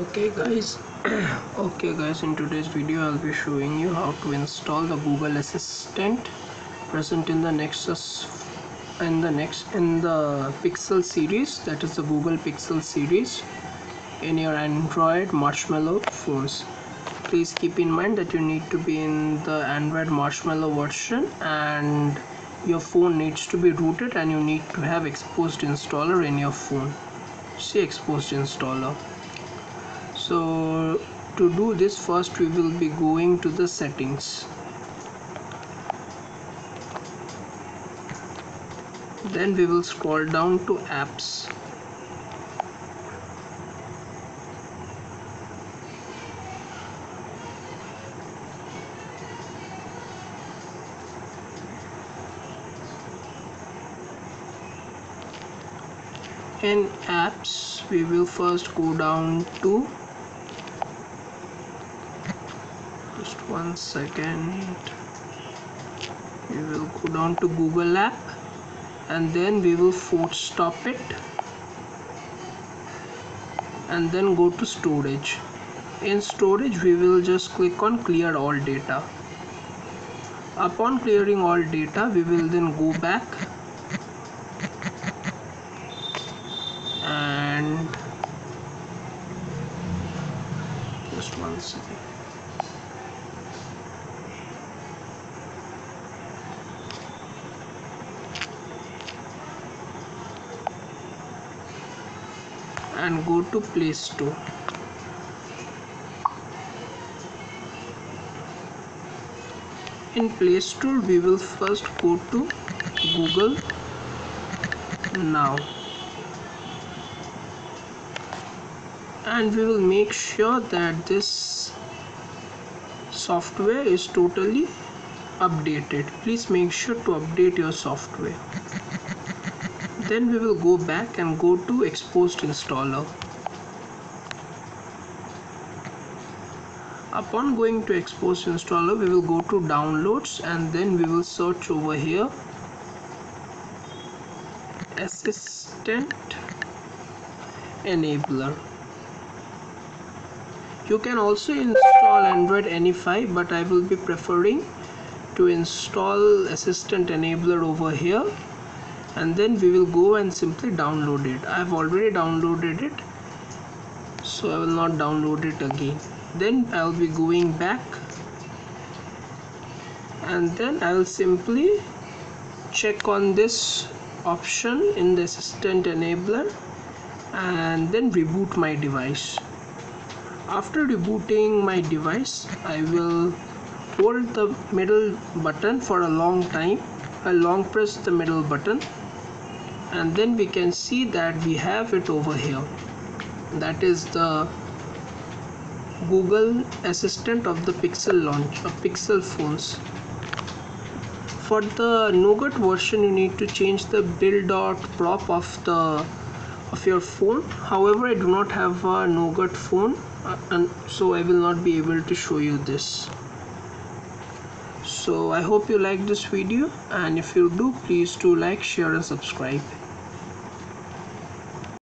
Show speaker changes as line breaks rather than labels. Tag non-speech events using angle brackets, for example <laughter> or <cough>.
okay guys. <clears throat> Okay guys in today's video i'll be showing you how to install the google assistant present in the nexus in the next in the pixel series that is the google pixel series in your android marshmallow phones. Please keep in mind that you need to be in the android marshmallow version and your phone needs to be rooted and you need to have Xposed installer in your phone. See Xposed installer so to do this first we will be going to the settings. Then we will scroll down to apps. In apps we will first go down to just one second we will go down to google app and then we will force stop it and then go to storage. In storage we will just click on clear all data. Upon clearing all data we will then go back and just one second and go to play store. In play store we will first go to google now. And we will make sure that this software is totally updated. Please make sure to update your software then we will go back and go to Xposed installer. Upon going to Xposed installer we will go to downloads and then we will search over here. Assistant enabler. You can also install android N-ify but i will be preferring to install assistant enabler over here and then we will go and simply download it. I have already downloaded it so I will not download it again. Then I will be going back and then I will simply check on this option in the assistant enabler and then reboot my device. After rebooting my device I will hold the middle button for a long time. I long press the middle button and then we can see that we have it over here. That is the Google Assistant of the Pixel launch of Pixel phones. For the Nougat version you need to change the build.prop of the of your phone. However I do not have a Nougat phone uh, and so I will not be able to show you this. So I hope you like this video and if you do please do like share and subscribe